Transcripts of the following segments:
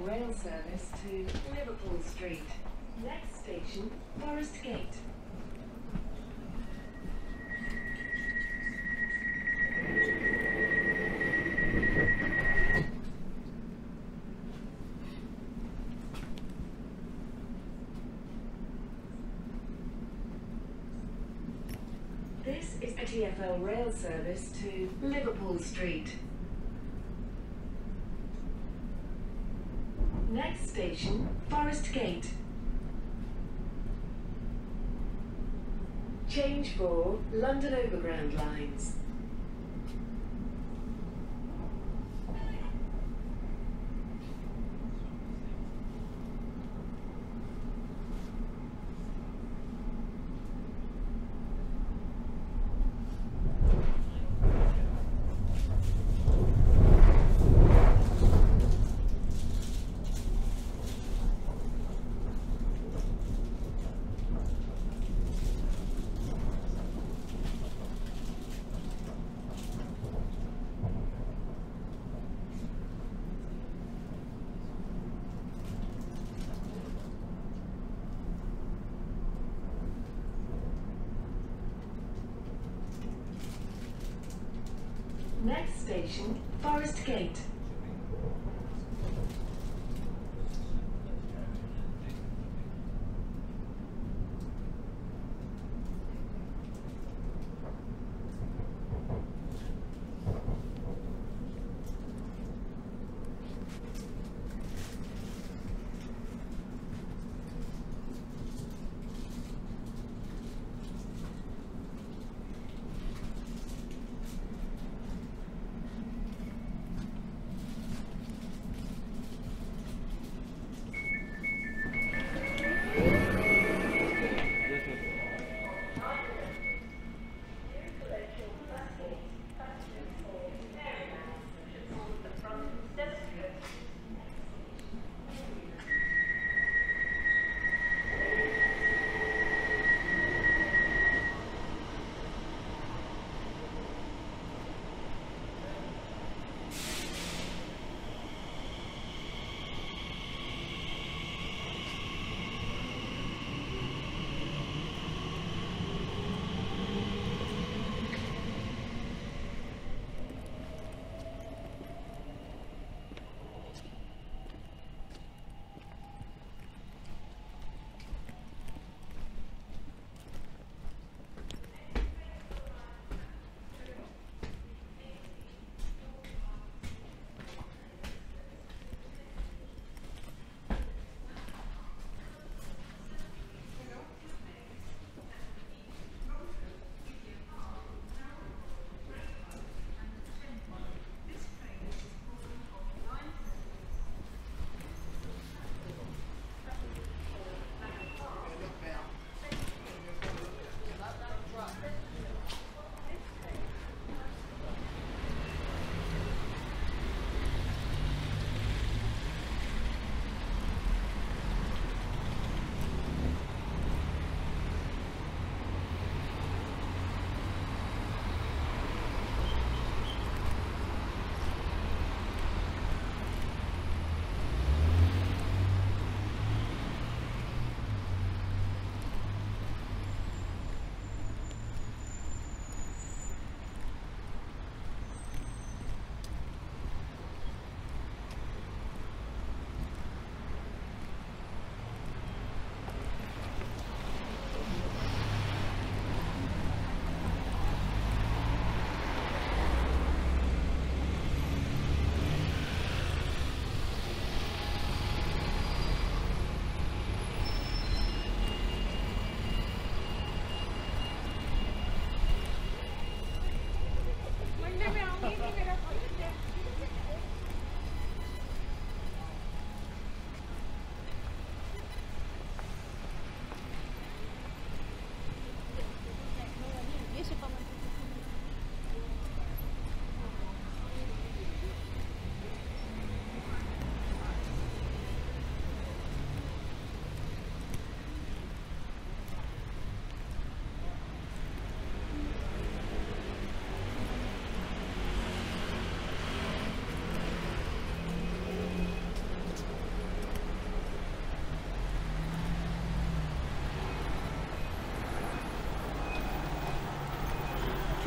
Rail service to Liverpool Street. Next station, Forest Gate. This is a TfL rail service to Liverpool Street. Next station, Forest Gate. Change for London Overground lines. Next station, Forest Gate.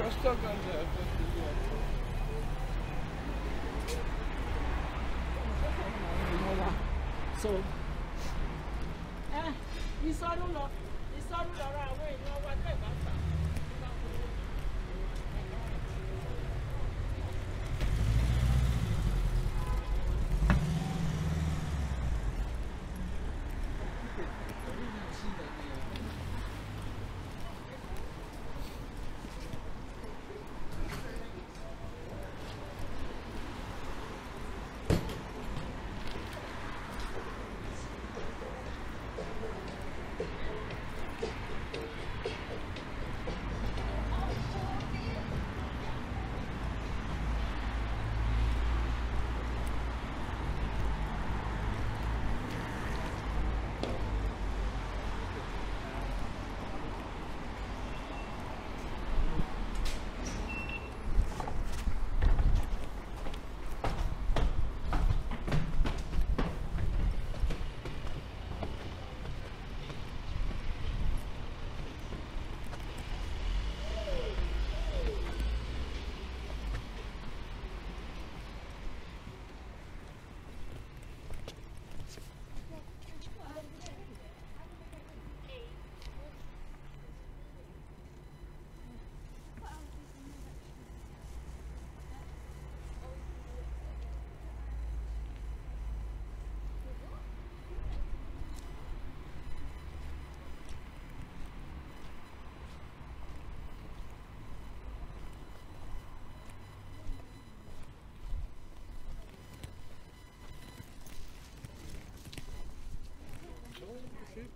Росток, он же.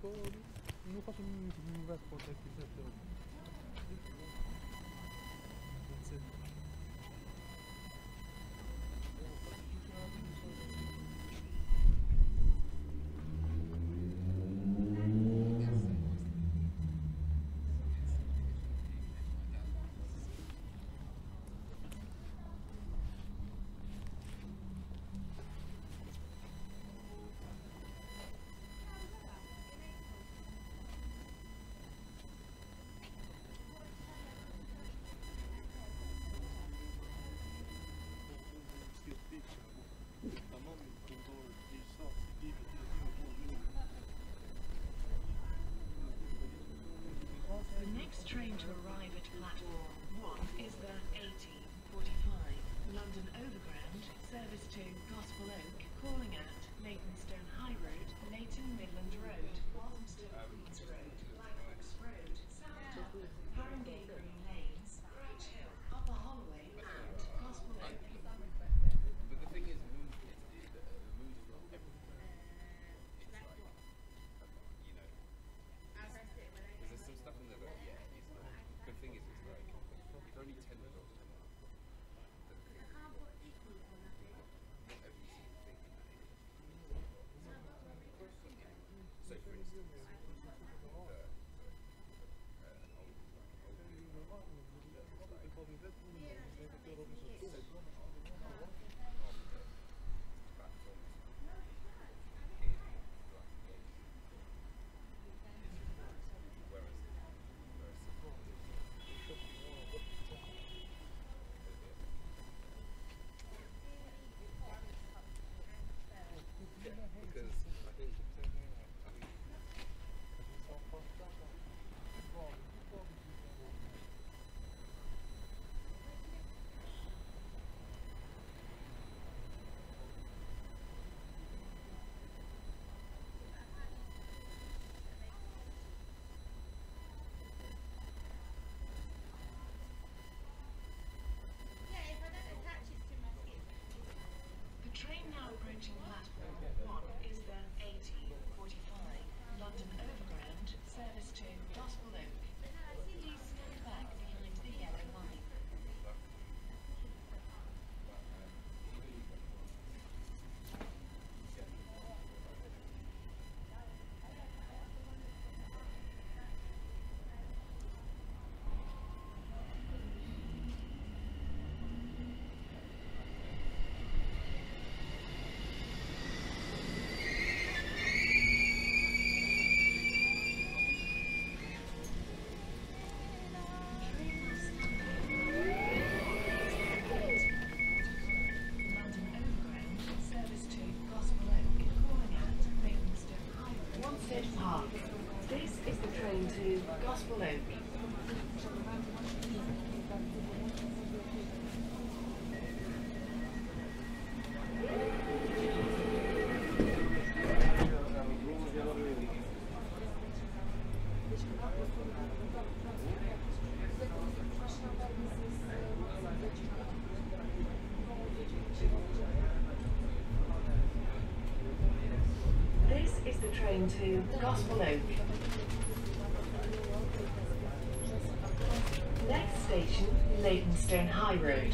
الكون نقش من غسقة كسفر to searching to Gospel Oak. Next station, Leytonstone High Road.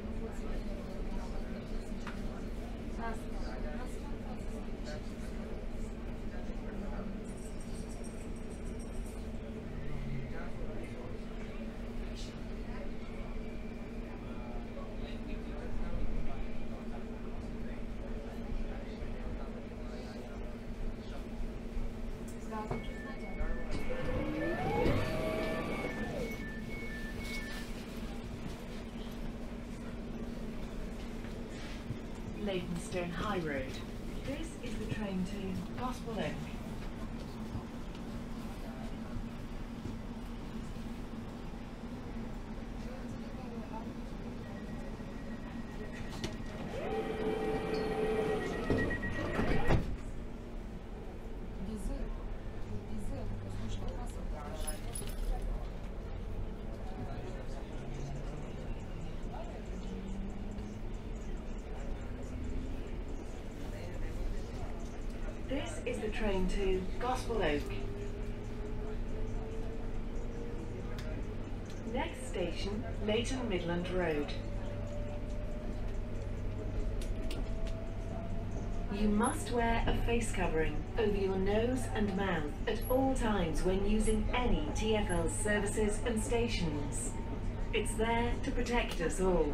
Leytonstone High Road. This is the train to Gospel Oak. This is the train to Gospel Oak. Next station, Leyton Midland Road. You must wear a face covering over your nose and mouth at all times when using any TFL services and stations. It's there to protect us all.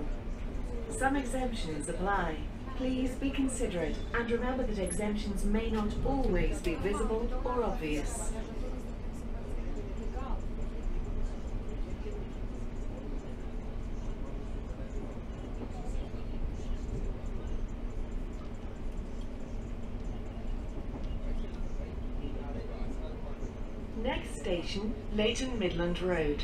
Some exemptions apply. Please be considerate and remember that exemptions may not always be visible or obvious. Next station, Leyton Midland Road.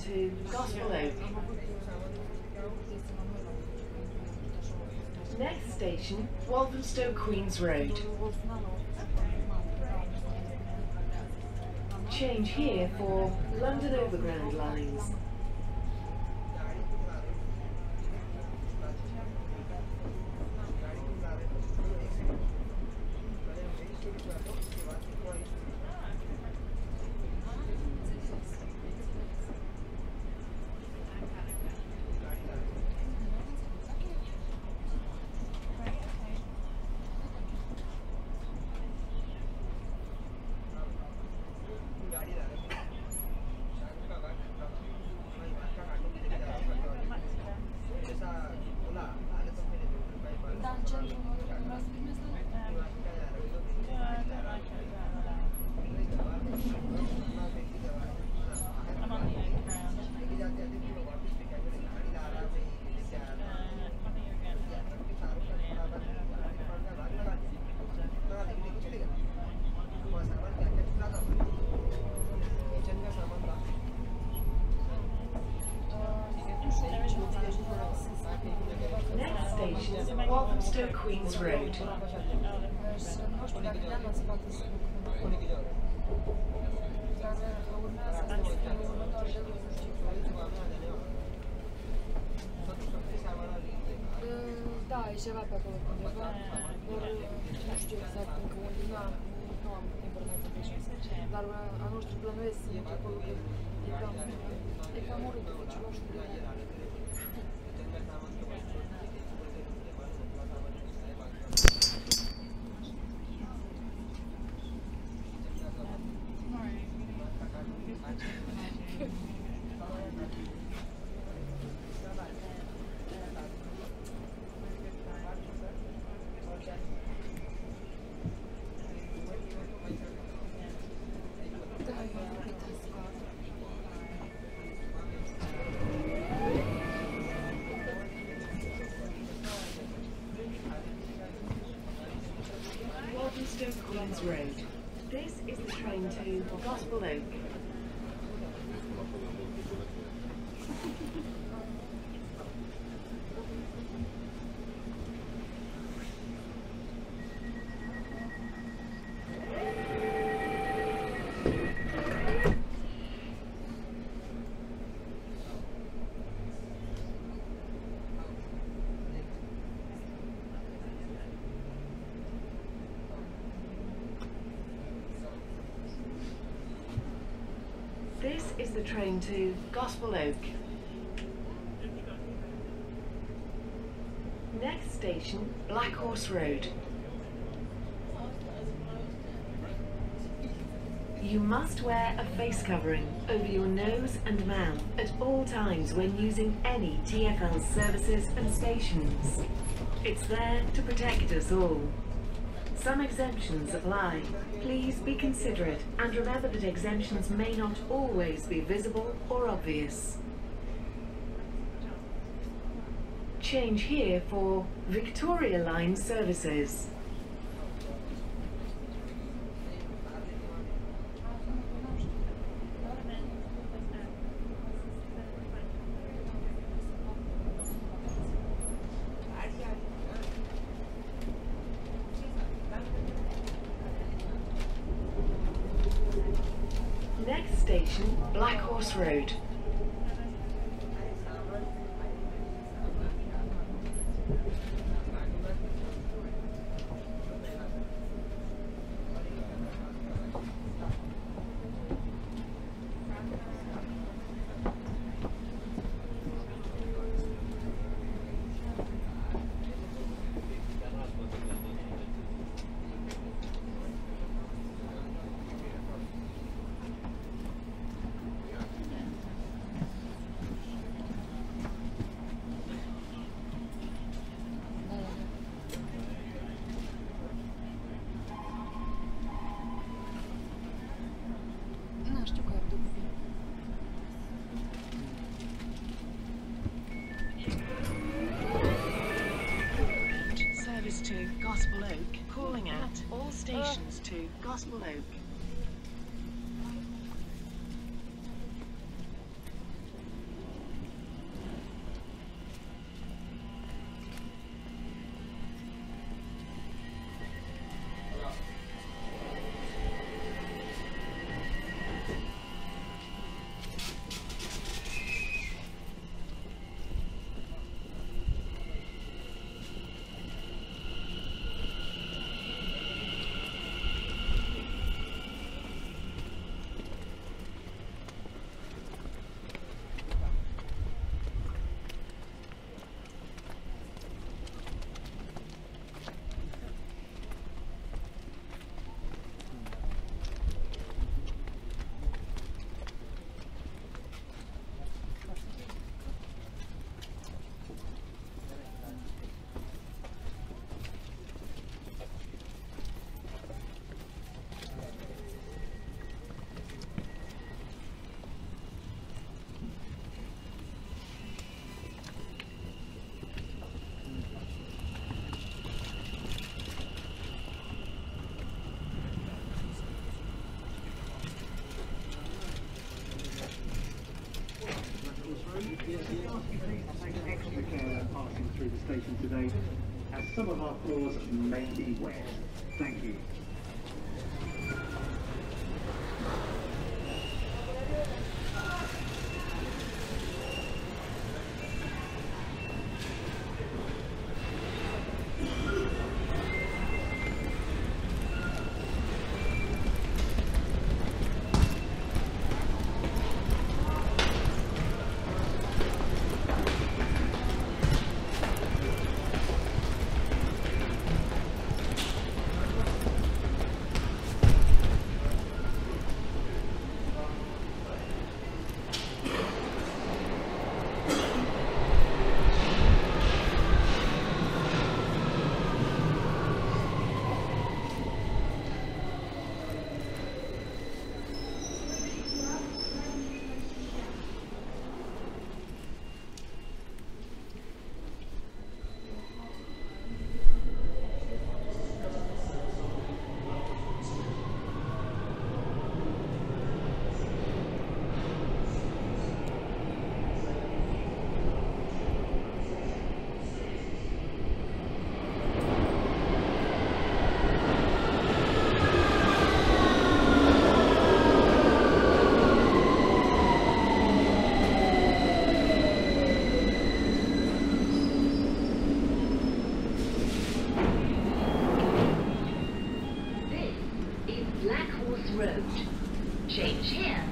to Gospel Oak. Next station, Walthamstow Queens Road. Change here for London Overground lines. Walthamstow Queens Road. Da, e ceva pe acolo undeva, dar nu știu exact încă unde, nu am, nu am informația pe ce. Dar a noștri plănuiesc să merge acolo, că e cam, e cam urât, deci nu știu. Road. This is the train to Gospel Oak. This is the train to Gospel Oak. Next station, Blackhorse Road. You must wear a face covering over your nose and mouth at all times when using any TfL services and stations. It's there to protect us all. Some exemptions apply. Please be considerate and remember that exemptions may not always be visible or obvious. Change here for Victoria Line services. Next station, Blackhorse Road. Oak. Take of our floors may Change hands.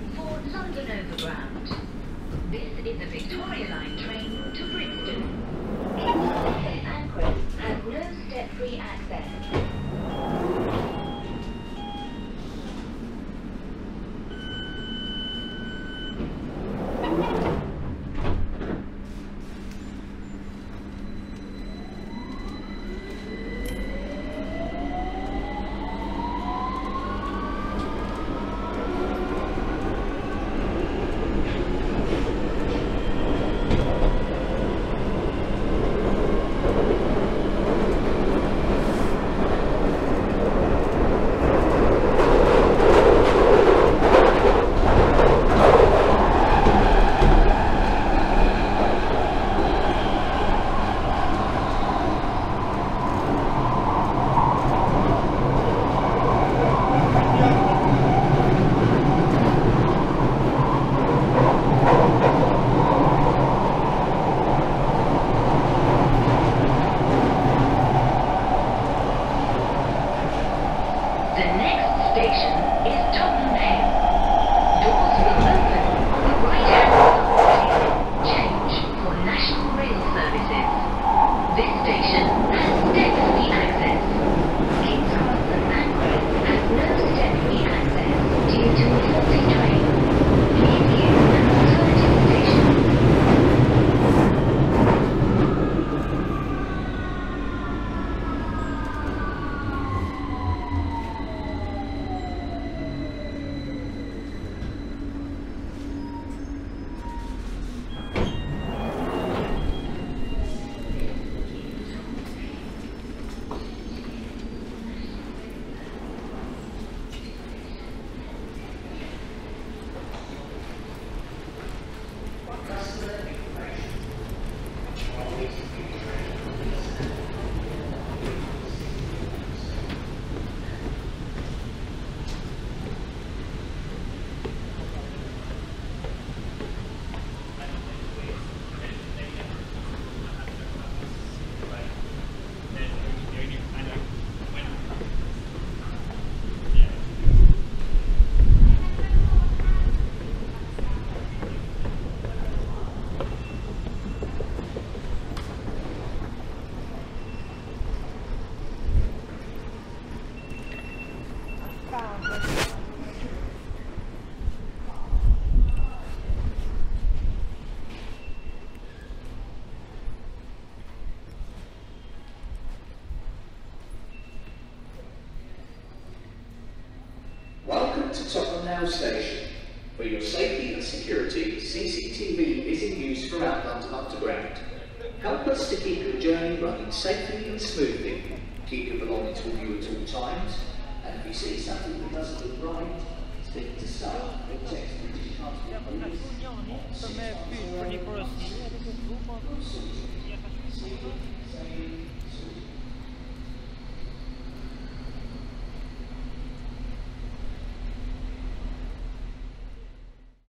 Now station. For your safety and security, CCTV is in use throughout London Underground. Help us to keep your journey running safely and smoothly. Keep your belongings with you at all times. And if you see something that doesn't look right, speak to staff or text British Transport Police.